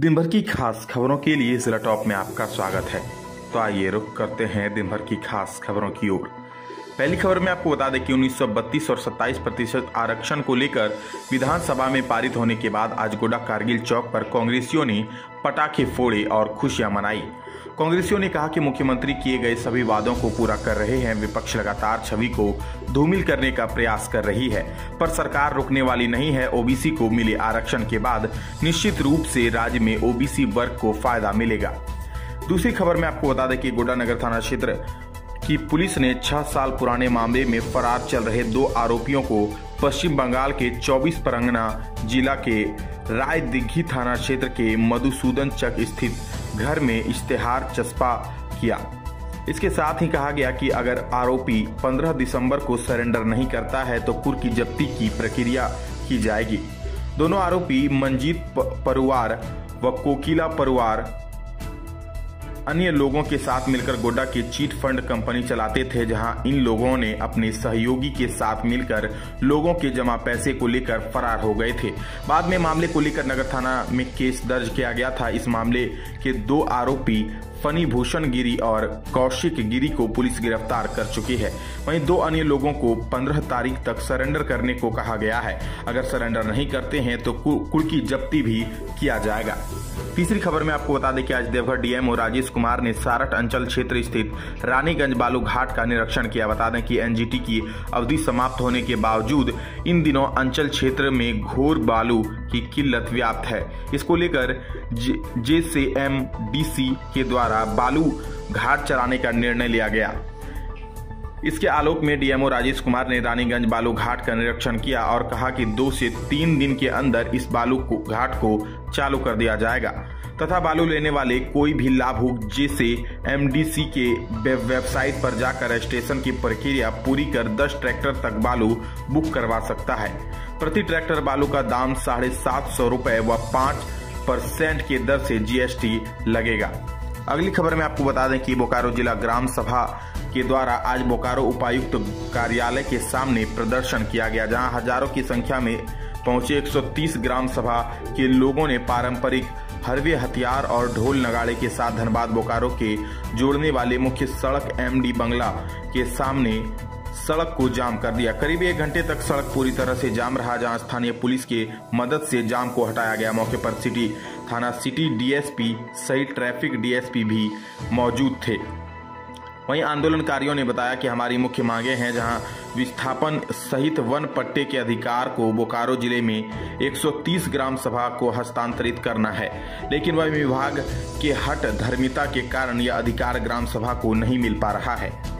दिन भर की खास खबरों के लिए जिला टॉप में आपका स्वागत है। तो आइए रुक करते हैं दिन भर की खास खबरों की ओर। पहली खबर में आपको बता दें कि 1932 और 27 प्रतिशत आरक्षण को लेकर विधानसभा में पारित होने के बाद आज गोडा कारगिल चौक पर कांग्रेसियों ने पटाखे फोड़े और खुशियाँ मनाई। कांग्रेसियों ने कहा कि मुख्यमंत्री किए गए सभी वादों को पूरा कर रहे हैं, विपक्ष लगातार छवि को धूमिल करने का प्रयास कर रही है। पर सरकार रुकने वाली नहीं है, ओबीसी को मिले आरक्षण के बाद निश्चित रूप से राज्य में ओबीसी वर्ग को फ़ायदा मिलेगा। दूसरी खबर में आपको बता दें कि गोडा नगर थाना क्षेत्र की पुलिस ने छह साल पुराने मामले में फरार चल रहे दो आरोपियों को पश्चिम बंगाल के 24 परगना जिला के राय दिग्घी थाना क्षेत्र के मधुसूदन चक स्थित घर में इश्तेहार चस्पा किया। इसके साथ ही कहा गया कि अगर आरोपी 15 दिसंबर को सरेंडर नहीं करता है तो कुर की जब्ती की प्रक्रिया की जाएगी। दोनों आरोपी मंजीत परुवार व कोकिला परुवार अन्य लोगों के साथ मिलकर गोड्डा की चीट फंड कंपनी चलाते थे, जहाँ इन लोगों ने अपने सहयोगी के साथ मिलकर लोगों के जमा पैसे को लेकर फरार हो गए थे। बाद में मामले को लेकर नगर थाना में केस दर्ज किया गया था। इस मामले के दो आरोपी फनी भूषण गिरी और कौशिक गिरी को पुलिस गिरफ़्तार कर चुकी है। वहीं दो अन्य लोगों को 15 तारीख तक सरेंडर करने को कहा गया है। अगर सरेंडर नहीं करते हैं तो कुल की जब्ती भी किया जाएगा। तीसरी खबर में आपको बता दें कि आज देवघर डीएमओ राजेश कुमार ने सारठ अंचल क्षेत्र स्थित रानीगंज बालू घाट का निरीक्षण किया। बता दें कि एनजीटी की अवधि समाप्त होने के बावजूद इन दिनों अंचल क्षेत्र में घोर बालू की किल्लत व्याप्त है। इसको लेकर जे से एम के द्वारा बालू घाट चलाने का निर्णय लिया गया। इसके आलोक में डीएमओ राजेश कुमार ने रानीगंज बालू घाट का निरीक्षण किया और कहा कि दो से तीन दिन के अंदर इस बालू घाट को चालू कर दिया जाएगा। तथा बालू लेने वाले कोई भी लाभुक जैसे एमडीसी के वेबसाइट पर जाकर स्टेशन की प्रक्रिया पूरी कर 10 ट्रैक्टर तक बालू बुक करवा सकता है। प्रति ट्रैक्टर बालू का दाम साढ़े सात सौ रूपए व पाँच परसेंट के दर से जीएसटी लगेगा। अगली खबर में आपको बता दें कि बोकारो जिला ग्राम सभा के द्वारा आज बोकारो उपायुक्त कार्यालय के सामने प्रदर्शन किया गया, जहाँ हज़ारों की संख्या में पहुँचे 130 ग्राम सभा के लोगों ने पारंपरिक हरवे हथियार और ढोल नगाड़े के साथ धनबाद बोकारो के जोड़ने वाले मुख्य सड़क एमडी बंगला के सामने सड़क को जाम कर दिया। करीब एक घंटे तक सड़क पूरी तरह से जाम रहा, जहाँ स्थानीय पुलिस के मदद से जाम को हटाया गया। मौके पर सिटी थाना सिटी डीएसपी सहित ट्रैफ़िक डीएसपी भी मौजूद थे। वहीं आंदोलनकारियों ने बताया कि हमारी मुख्य मांगे हैं, जहाँ विस्थापन सहित वन पट्टे के अधिकार को बोकारो ज़िले में 130 ग्राम सभा को हस्तांतरित करना है। लेकिन वन विभाग के हट धर्मिता के कारण यह अधिकार ग्राम सभा को नहीं मिल पा रहा है।